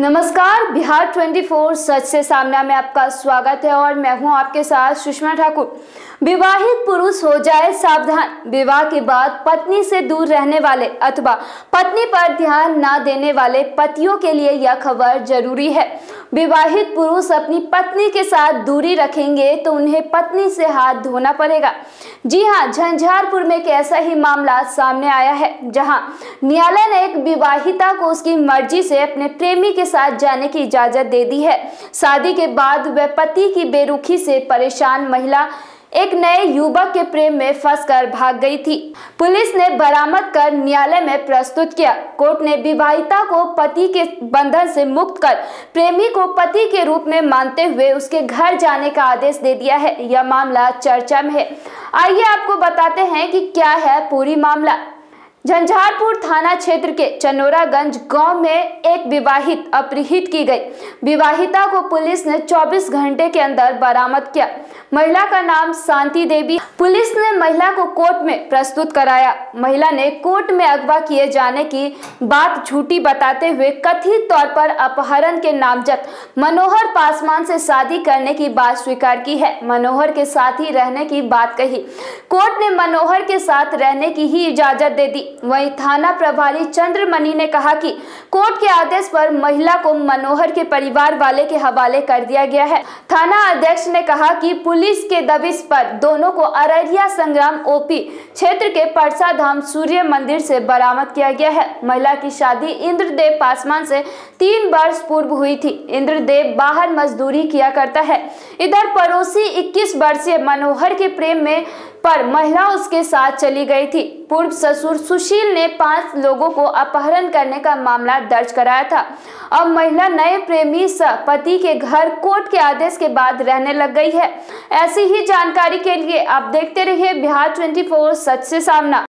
नमस्कार, बिहार 24 सच से सामना में आपका स्वागत है और मैं हूँ आपके साथ सुषमा ठाकुर। विवाहित पुरुष हो जाए सावधान। विवाह के बाद पत्नी से दूर रहने वाले अथवा पत्नी पर ध्यान ना देने वाले पतियों के लिए यह खबर ज़रूरी है। विवाहित पुरुष अपनी पत्नी के साथ दूरी रखेंगे तो उन्हें पत्नी से हाथ धोना पड़ेगा। जी हाँ झंझारपुर में एक ऐसा ही मामला सामने आया है, जहाँ न्यायालय ने एक विवाहिता को उसकी मर्ज़ी से अपने प्रेमी के साथ जाने की इजाज़त दे दी है। शादी के बाद वह पति की बेरुखी से परेशान महिला एक नए युवक के प्रेम में फंसकर भाग गई थी। पुलिस ने बरामद कर न्यायालय में प्रस्तुत किया। कोर्ट ने विवाहिता को पति के बंधन से मुक्त कर प्रेमी को पति के रूप में मानते हुए उसके घर जाने का आदेश दे दिया है। यह मामला चर्चा में है। आइए आपको बताते हैं कि क्या है पूरी मामला। झंझारपुर थाना क्षेत्र के चनोरागंज गाँव में एक विवाहित अपहृत की गई। विवाहिता को पुलिस ने 24 घंटे के अंदर बरामद किया। महिला का नाम शांति देवी। पुलिस ने महिला को कोर्ट में प्रस्तुत कराया। महिला ने कोर्ट में अगवा किए जाने की बात झूठी बताते हुए कथित तौर पर अपहरण के नामजद मनोहर पासवान से शादी करने की बात स्वीकार की है। मनोहर के साथ ही रहने की बात कही। कोर्ट ने मनोहर के साथ रहने की ही इजाज़त दे दी। वहीं थाना प्रभारी चंद्रमणि ने कहा कि कोर्ट के आदेश पर महिला को मनोहर के परिवार वाले के हवाले कर दिया गया है। थाना अध्यक्ष ने कहा कि पुलिस के दबिश पर दोनों को अररिया संग्राम ओपी क्षेत्र के परसा धाम सूर्य मंदिर से बरामद किया गया है। महिला की शादी इंद्रदेव पासवान से तीन वर्ष पूर्व हुई थी। इंद्रदेव बाहर मजदूरी किया करता है। इधर पड़ोसी 21 वर्षीय मनोहर के प्रेम में पर महिला उसके साथ चली गई थी। पूर्व ससुर सुशील ने पाँच लोगों को अपहरण करने का मामला दर्ज कराया था। अब महिला नए प्रेमी सह पति के घर कोर्ट के आदेश के बाद रहने लग गई है। ऐसी ही जानकारी के लिए आप देखते रहिए बिहार 24 सच से सामना।